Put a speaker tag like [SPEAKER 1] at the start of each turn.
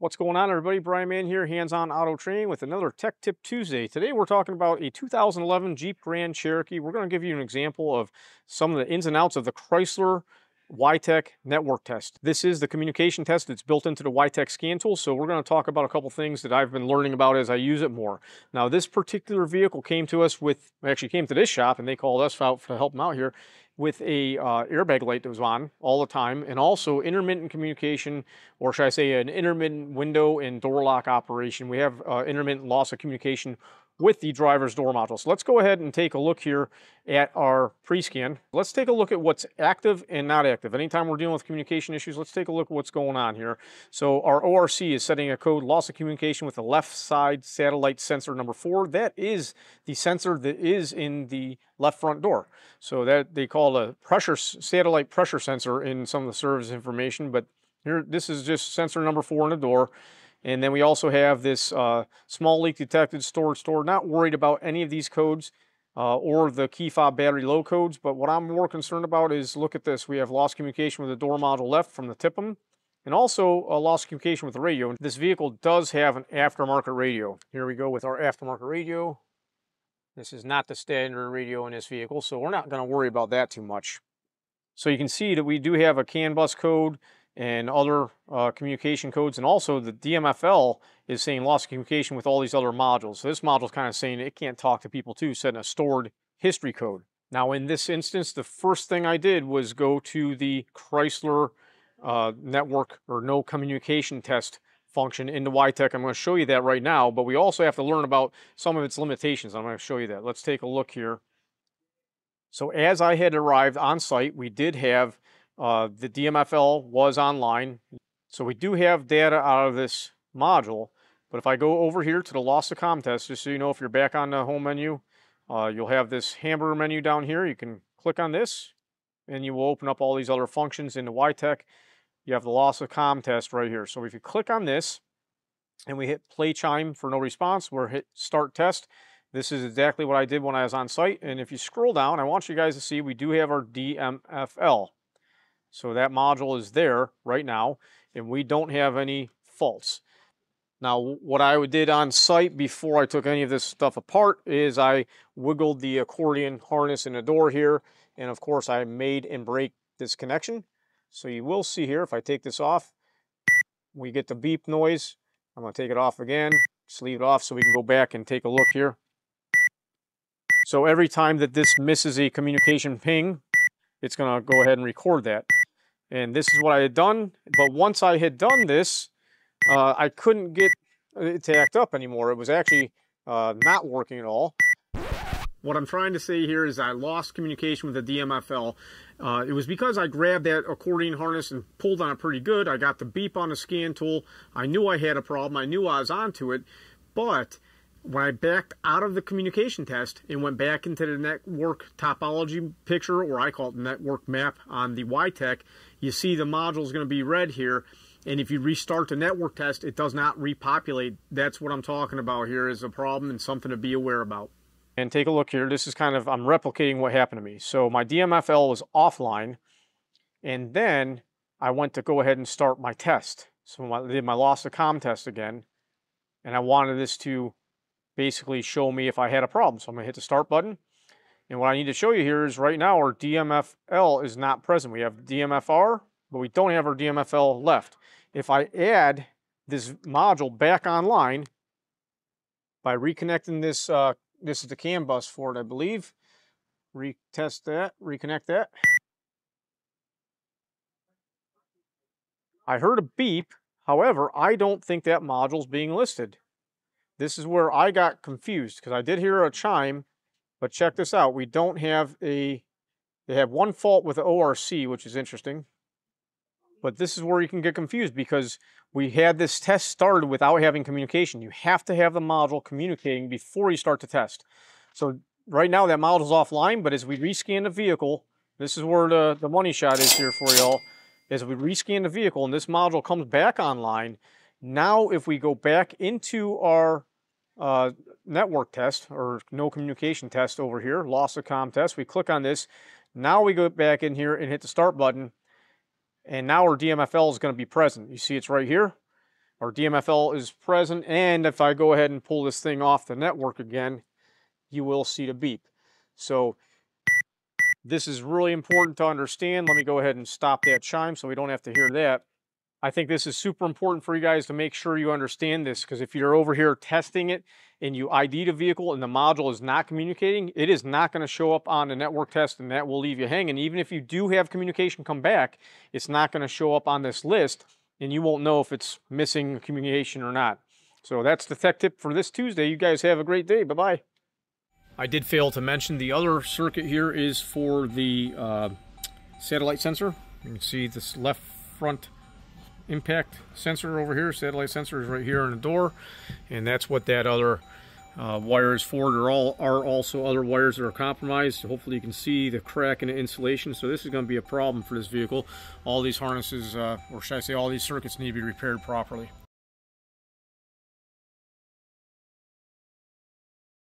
[SPEAKER 1] What's going on everybody? Brian Mann here, hands-on auto training with another Tech Tip Tuesday. Today we're talking about a 2011 Jeep Grand Cherokee. We're going to give you an example of some of the ins and outs of the Chrysler Wi-Tech network test. This is the communication test that's built into the Wi-Tech scan tool, so we're going to talk about a couple things that I've been learning about as I use it more. Now this particular vehicle came to us with, actually came to this shop and they called us out to help them out here with a uh, airbag light that was on all the time and also intermittent communication or should I say an intermittent window and door lock operation. We have uh, intermittent loss of communication with the driver's door module. So let's go ahead and take a look here at our pre-scan. Let's take a look at what's active and not active. Anytime we're dealing with communication issues, let's take a look at what's going on here. So our ORC is setting a code loss of communication with the left side satellite sensor number four. That is the sensor that is in the left front door. So that they call a pressure satellite pressure sensor in some of the service information, but here this is just sensor number four in the door. And then we also have this uh, small leak detected, stored, stored. Not worried about any of these codes uh, or the key fob battery low codes, but what I'm more concerned about is look at this. We have lost communication with the door module left from the TIPM and also a lost communication with the radio. And This vehicle does have an aftermarket radio. Here we go with our aftermarket radio. This is not the standard radio in this vehicle, so we're not going to worry about that too much. So you can see that we do have a CAN bus code and other uh, communication codes. And also the DMFL is saying loss of communication with all these other modules. So this module is kind of saying it can't talk to people too, setting a stored history code. Now in this instance, the first thing I did was go to the Chrysler uh, network or no communication test function into Wi-Tech. I'm going to show you that right now, but we also have to learn about some of its limitations. I'm going to show you that. Let's take a look here. So as I had arrived on site, we did have uh, the DMFL was online. So we do have data out of this module. But if I go over here to the loss of com test, just so you know if you're back on the home menu, uh, you'll have this hamburger menu down here. You can click on this and you will open up all these other functions in the Wi-Tech. You have the loss of com test right here. So if you click on this and we hit play chime for no response, we're hit start test. This is exactly what I did when I was on site. And if you scroll down, I want you guys to see we do have our DMFL. So that module is there right now, and we don't have any faults. Now, what I did on site before I took any of this stuff apart is I wiggled the accordion harness in the door here, and of course I made and break this connection. So you will see here, if I take this off, we get the beep noise. I'm gonna take it off again, just leave it off so we can go back and take a look here. So every time that this misses a communication ping, it's gonna go ahead and record that. And this is what I had done. But once I had done this, uh, I couldn't get it to act up anymore. It was actually uh, not working at all. What I'm trying to say here is I lost communication with the DMFL. Uh, it was because I grabbed that accordion harness and pulled on it pretty good. I got the beep on the scan tool. I knew I had a problem. I knew I was onto it. But when I backed out of the communication test and went back into the network topology picture, or I call it network map on the Wi-Tech, you see the module is going to be red here. And if you restart the network test, it does not repopulate. That's what I'm talking about here is a problem and something to be aware about. And take a look here. This is kind of, I'm replicating what happened to me. So my DMFL was offline. And then I went to go ahead and start my test. So I did my loss of com test again. And I wanted this to basically show me if I had a problem. So I'm going to hit the start button. And what I need to show you here is right now our DMFL is not present. We have DMFR, but we don't have our DMFL left. If I add this module back online by reconnecting this, uh, this is the CAN bus for it, I believe. Retest that, reconnect that. I heard a beep. However, I don't think that module is being listed. This is where I got confused because I did hear a chime but check this out. We don't have a, they have one fault with the ORC, which is interesting. But this is where you can get confused because we had this test started without having communication. You have to have the module communicating before you start the test. So right now that module's offline, but as we rescan the vehicle, this is where the, the money shot is here for y'all. As we rescan the vehicle and this module comes back online, now if we go back into our uh, network test or no communication test over here, loss of com test. We click on this. Now we go back in here and hit the start button. And now our DMFL is going to be present. You see it's right here. our DMFL is present. And if I go ahead and pull this thing off the network again, you will see the beep. So this is really important to understand. Let me go ahead and stop that chime so we don't have to hear that. I think this is super important for you guys to make sure you understand this because if you're over here testing it and you ID the vehicle and the module is not communicating, it is not going to show up on the network test and that will leave you hanging. Even if you do have communication come back, it's not going to show up on this list and you won't know if it's missing communication or not. So that's the tech tip for this Tuesday. You guys have a great day. Bye-bye. I did fail to mention the other circuit here is for the uh, satellite sensor. You can see this left front impact sensor over here. Satellite sensor is right here on the door. And that's what that other uh, wire is for. There all are also other wires that are compromised. Hopefully you can see the crack in the insulation. So this is going to be a problem for this vehicle. All these harnesses, uh, or should I say all these circuits need to be repaired properly.